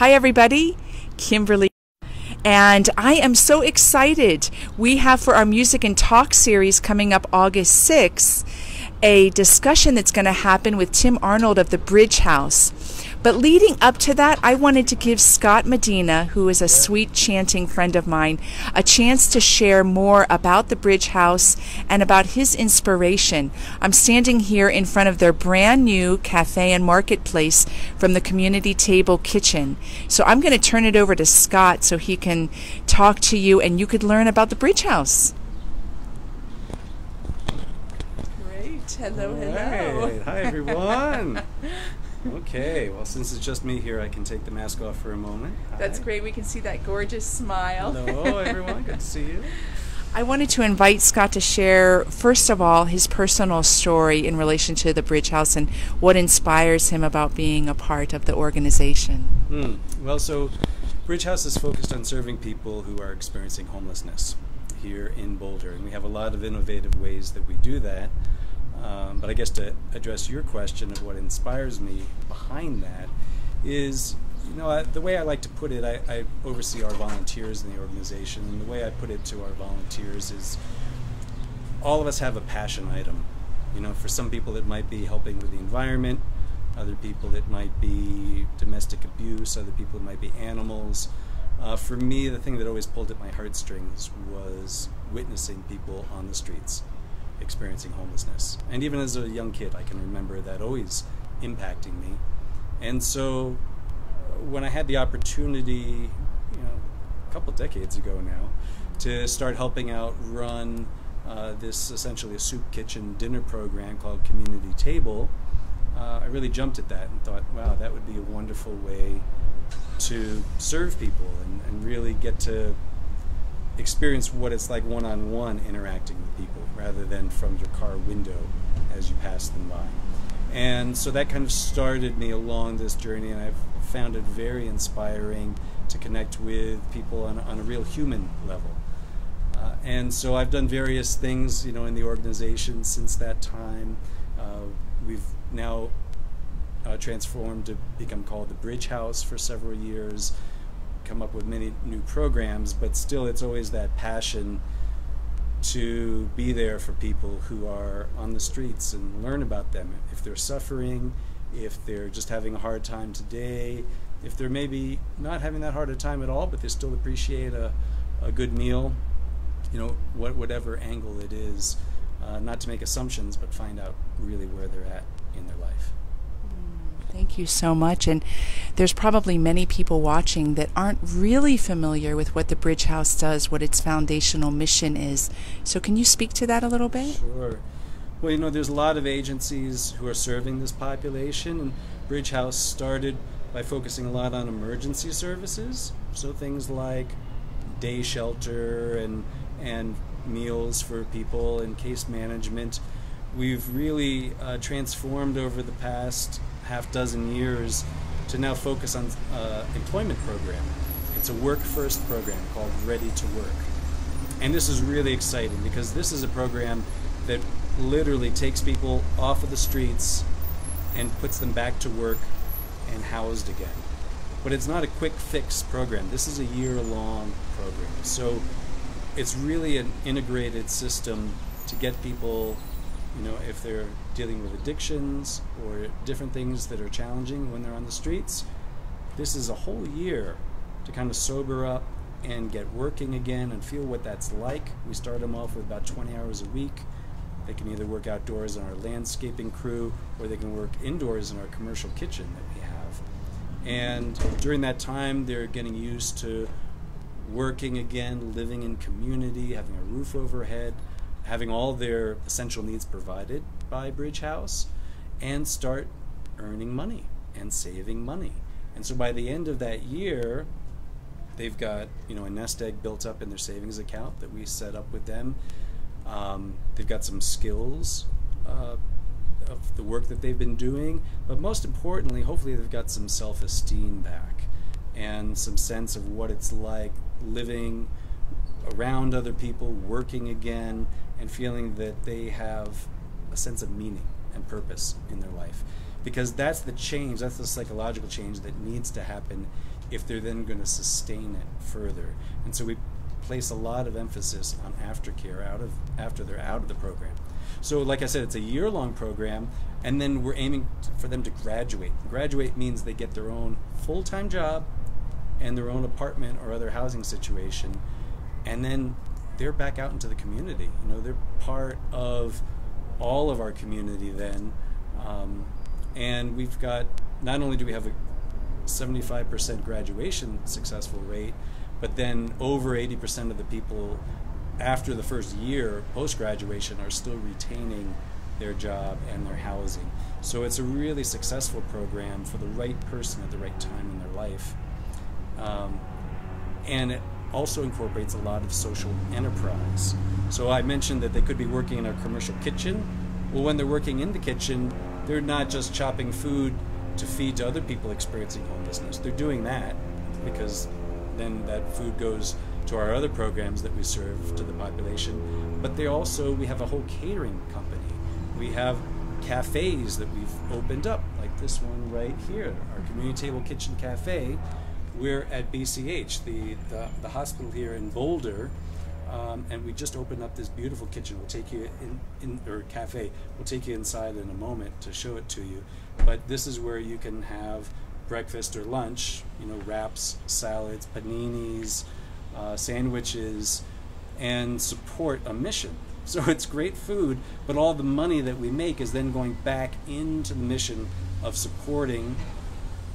Hi, everybody. Kimberly. And I am so excited. We have for our Music and Talk series coming up August 6th a discussion that's going to happen with Tim Arnold of the Bridge House. But leading up to that, I wanted to give Scott Medina, who is a sweet chanting friend of mine, a chance to share more about the Bridge House and about his inspiration. I'm standing here in front of their brand new cafe and marketplace from the community table kitchen. So I'm going to turn it over to Scott so he can talk to you and you could learn about the Bridge House. Great. Hello, hello. Right. Hi, everyone. okay, well, since it's just me here, I can take the mask off for a moment. That's great. We can see that gorgeous smile. Hello, everyone. Good to see you. I wanted to invite Scott to share, first of all, his personal story in relation to the Bridge House and what inspires him about being a part of the organization. Hmm. Well, so Bridge House is focused on serving people who are experiencing homelessness here in Boulder, and we have a lot of innovative ways that we do that. Um, but I guess to address your question of what inspires me behind that is, you know, I, the way I like to put it, I, I oversee our volunteers in the organization, and the way I put it to our volunteers is all of us have a passion item. You know, for some people it might be helping with the environment, other people it might be domestic abuse, other people it might be animals. Uh, for me, the thing that always pulled at my heartstrings was witnessing people on the streets experiencing homelessness. And even as a young kid, I can remember that always impacting me. And so when I had the opportunity, you know, a couple decades ago now, to start helping out run uh, this essentially a soup kitchen dinner program called Community Table, uh, I really jumped at that and thought, wow, that would be a wonderful way to serve people and, and really get to experience what it's like one on one interacting with people rather than from your car window as you pass them by. And so that kind of started me along this journey, and I've found it very inspiring to connect with people on, on a real human level. Uh, and so I've done various things, you know, in the organization since that time. Uh, we've now uh, transformed to become called the Bridge House for several years, come up with many new programs, but still it's always that passion to be there for people who are on the streets and learn about them. If they're suffering, if they're just having a hard time today, if they're maybe not having that hard a time at all, but they still appreciate a, a good meal, you know, what, whatever angle it is, uh, not to make assumptions, but find out really where they're at in their life. Thank you so much. And there's probably many people watching that aren't really familiar with what the Bridge House does, what its foundational mission is. So, can you speak to that a little bit? Sure. Well, you know, there's a lot of agencies who are serving this population, and Bridge House started by focusing a lot on emergency services. So things like day shelter and and meals for people and case management. We've really uh, transformed over the past half dozen years to now focus on uh, employment program. It's a work first program called Ready to Work. And this is really exciting because this is a program that literally takes people off of the streets and puts them back to work and housed again. But it's not a quick fix program. This is a year long program. So it's really an integrated system to get people you know, if they're dealing with addictions or different things that are challenging when they're on the streets, this is a whole year to kind of sober up and get working again and feel what that's like. We start them off with about 20 hours a week. They can either work outdoors in our landscaping crew or they can work indoors in our commercial kitchen that we have. And during that time, they're getting used to working again, living in community, having a roof overhead, having all their essential needs provided by Bridge House, and start earning money and saving money. And so by the end of that year, they've got you know a nest egg built up in their savings account that we set up with them. Um, they've got some skills uh, of the work that they've been doing, but most importantly, hopefully they've got some self-esteem back and some sense of what it's like living around other people, working again, and feeling that they have a sense of meaning and purpose in their life. Because that's the change, that's the psychological change that needs to happen if they're then going to sustain it further. And so we place a lot of emphasis on aftercare out of after they're out of the program. So, like I said, it's a year-long program, and then we're aiming for them to graduate. Graduate means they get their own full-time job and their own apartment or other housing situation, and then they're back out into the community. You know, they're part of all of our community then, um, and we've got not only do we have a 75% graduation successful rate, but then over 80% of the people after the first year post graduation are still retaining their job and their housing. So it's a really successful program for the right person at the right time in their life. Um, and it also incorporates a lot of social enterprise. So I mentioned that they could be working in a commercial kitchen. Well, when they're working in the kitchen, they're not just chopping food to feed to other people experiencing homelessness. They're doing that because then that food goes to our other programs that we serve to the population. But they also, we have a whole catering company. We have cafes that we've opened up, like this one right here, our Community Table Kitchen Cafe. We're at BCH, the, the, the hospital here in Boulder. Um, and we just opened up this beautiful kitchen. We'll take you in, in, or cafe. We'll take you inside in a moment to show it to you. But this is where you can have breakfast or lunch. You know, wraps, salads, paninis, uh, sandwiches, and support a mission. So it's great food, but all the money that we make is then going back into the mission of supporting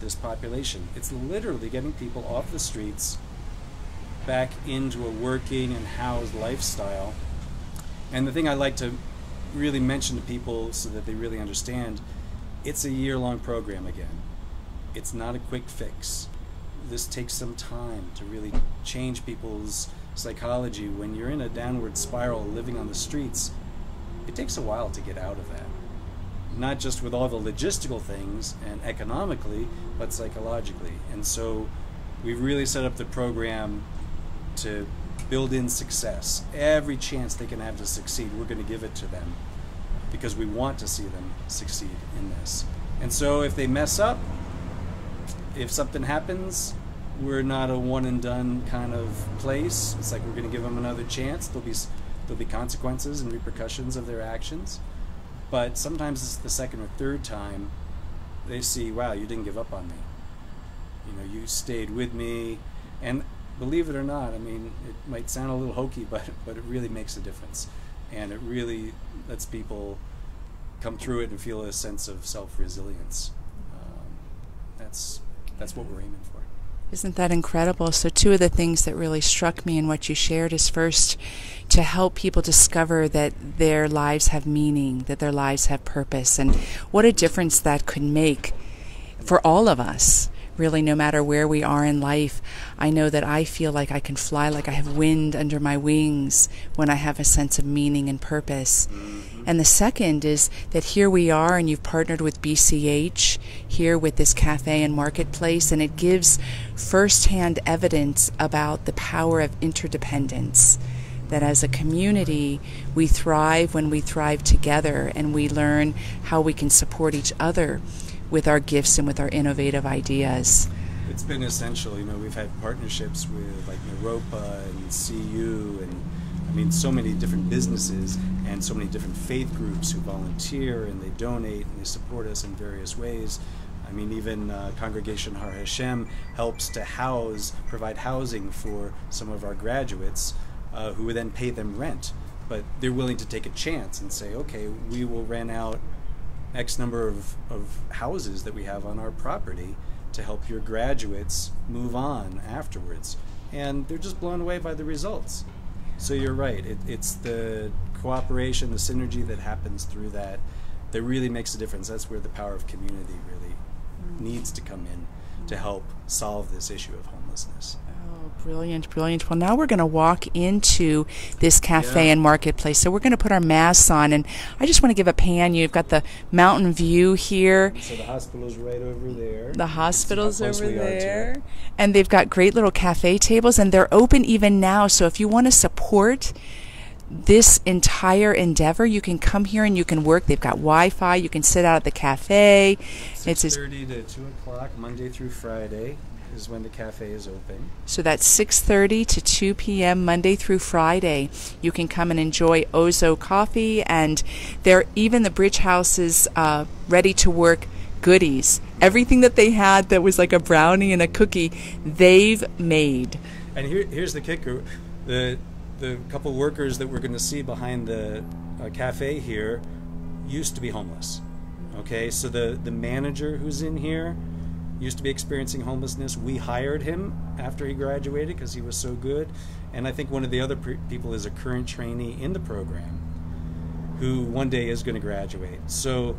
this population. It's literally getting people off the streets back into a working and housed lifestyle. And the thing I like to really mention to people so that they really understand it's a year long program again. It's not a quick fix this takes some time to really change people's psychology. When you're in a downward spiral living on the streets, it takes a while to get out of that. Not just with all the logistical things and economically, but psychologically. And so we really set up the program to build in success. Every chance they can have to succeed, we're going to give it to them because we want to see them succeed in this. And so if they mess up, if something happens, we're not a one and done kind of place. It's like we're going to give them another chance. There'll be there'll be consequences and repercussions of their actions, but sometimes it's the second or third time they see, wow, you didn't give up on me. You know, you stayed with me, and believe it or not, I mean, it might sound a little hokey, but but it really makes a difference, and it really lets people come through it and feel a sense of self resilience. Um, that's that's what we're aiming for. Isn't that incredible? So, two of the things that really struck me in what you shared is first to help people discover that their lives have meaning, that their lives have purpose, and what a difference that could make for all of us really no matter where we are in life i know that i feel like i can fly like i have wind under my wings when i have a sense of meaning and purpose. Mm-hmm. And the second is that here we are and you've partnered with bch here with this cafe and marketplace and it gives firsthand evidence about the power of interdependence. That as a community we thrive when we thrive together and we learn how we can support each other with our gifts and with our innovative ideas. It's been essential. You know, we've had partnerships with like Naropa and CU and I mean so many different businesses and so many different faith groups who volunteer and they donate and they support us in various ways. I mean, even uh, Congregation Har Hashem helps to house, provide housing for some of our graduates uh, who then pay them rent. But they're willing to take a chance and say, okay, we will rent out X number of, of houses that we have on our property to help your graduates move on afterwards. And they're just blown away by the results. So you're right. It, it's the cooperation, the synergy that happens through that that really makes a difference. That's where the power of community really mm. needs to come in to help solve this issue of homelessness. Brilliant, brilliant. Well, now we're going to walk into this cafe yeah. and marketplace. So we're going to put our masks on, and I just want to give a pan. You've got the mountain view here. So the hospital's right over there. The hospital's over there. And they've got great little cafe tables, and they're open even now. So if you want to support, this entire endeavor. You can come here and you can work. They've got Wi-Fi. You can sit out at the cafe. Six thirty to two o'clock Monday through Friday. Is when the cafe is open. So that's 6:30 to 2 p.m. Monday through Friday. You can come and enjoy Ozo coffee, and there even the Bridge House's uh, ready to work goodies. Everything that they had that was like a brownie and a cookie, they've made. And here, here's the kicker: the the couple workers that we're going to see behind the uh, cafe here used to be homeless. Okay, so the the manager who's in here used to be experiencing homelessness. We hired him after he graduated because he was so good. And I think one of the other people is a current trainee in the program who one day is going to graduate. So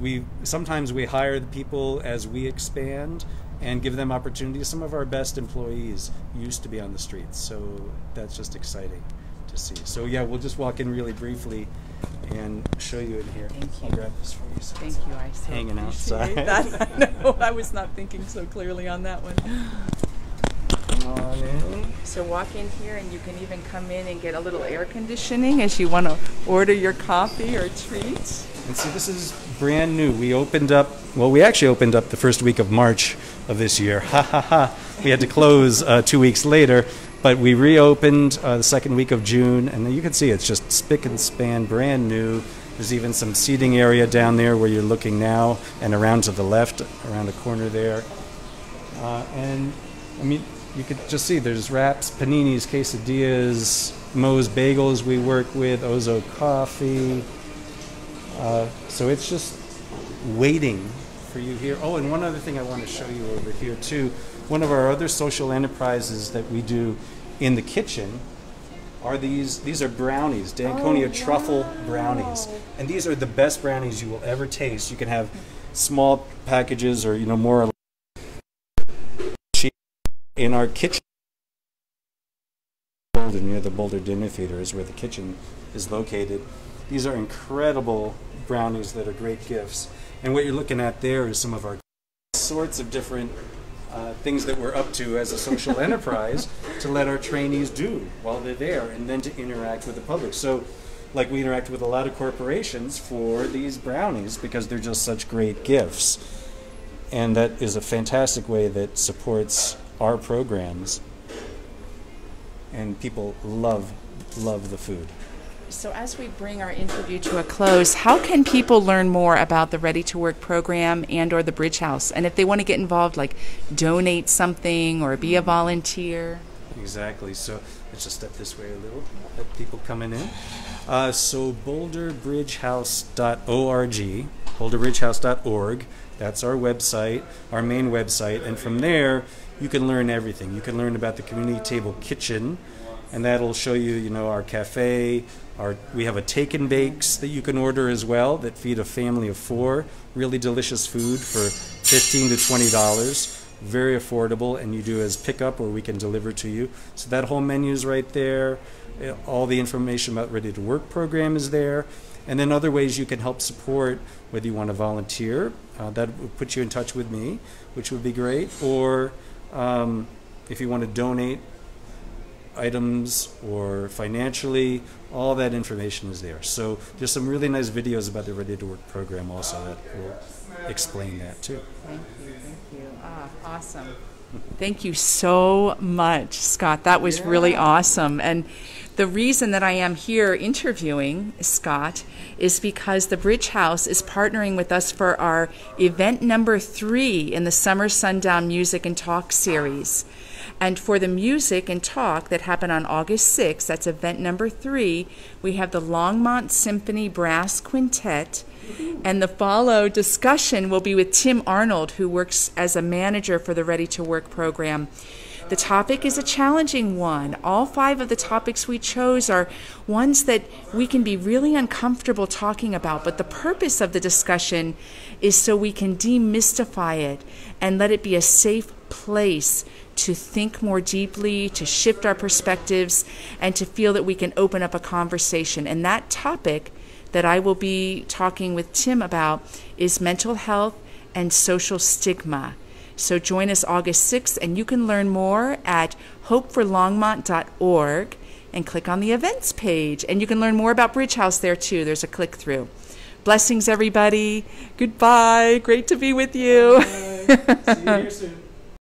we sometimes we hire the people as we expand and give them opportunities. Some of our best employees used to be on the streets, so that's just exciting to see. So yeah, we'll just walk in really briefly and show you in here. Thank you. I'll grab this for you. so Thank you. I so Hanging outside. that. I know. I was not thinking so clearly on that one. Come on in. So walk in here, and you can even come in and get a little air conditioning as you want to order your coffee or treat. And see, this is brand new. We opened up, well, we actually opened up the first week of March of this year. Ha ha ha. We had to close uh, two weeks later, but we reopened uh, the second week of June, and you can see it's just spick and span, brand new. There's even some seating area down there where you're looking now, and around to the left, around the corner there. Uh, and I mean, you could just see there's wraps, paninis, quesadillas, Moe's Bagels we work with, Ozo Coffee. Uh, so it's just waiting for you here. Oh, and one other thing I want to show you over here too. One of our other social enterprises that we do in the kitchen are these. These are brownies, Danconia Oh, truffle brownies, and these are the best brownies you will ever taste. You can have small packages or you know more in our kitchen. Boulder, near the Boulder Dinner Theater, is where the kitchen is located. These are incredible brownies that are great gifts. And what you're looking at there is some of our sorts of different uh, things that we're up to as a social enterprise to let our trainees do while they're there and then to interact with the public. So, like we interact with a lot of corporations for these brownies because they're just such great gifts. And that is a fantastic way that supports our programs. And people love, love the food. So, as we bring our interview to a close, how can people learn more about the Ready to Work program and/or the Bridge House? And if they want to get involved, like donate something or be a volunteer. Exactly. So let's just step this way a little. Let people coming in. Uh, so boulderbridgehouse.org, boulderbridgehouse.org. That's our website, our main website, and from there you can learn everything. You can learn about the community table kitchen, and that'll show you, you know, our cafe. Our we have a take and bakes that you can order as well that feed a family of four. Really delicious food for fifteen to twenty dollars. Very affordable and you do as pickup or we can deliver to you. So that whole menu is right there. Uh, all the information about ready to work program is there. And then other ways you can help support whether you want to volunteer uh, that would put you in touch with me which would be great. Or um, if you want to donate items or financially all that information is there so there's some really nice videos about the ready to work program also that will explain that too Thank you. Thank you. Ah, awesome. Thank you so much, Scott. That was really awesome. And the reason that I am here interviewing Scott is because the Bridge House is partnering with us for our event number three in the Summer Sundown Music and Talk series. And for the music and talk that happened on August 6th, that's event number three, we have the Longmont Symphony Brass Quintet. And the follow discussion will be with Tim Arnold, who works as a manager for the Ready to Work program. The topic is a challenging one. All five of the topics we chose are ones that we can be really uncomfortable talking about, but the purpose of the discussion is so we can demystify it and let it be a safe place to think more deeply, to shift our perspectives, and to feel that we can open up a conversation. And that topic that I will be talking with Tim about is mental health and social stigma. So join us August 6th, and you can learn more at hopeforlongmont.org and click on the events page. And you can learn more about Bridge House there too. There's a click through. Blessings, everybody. Goodbye. Great to be with you. See you here soon.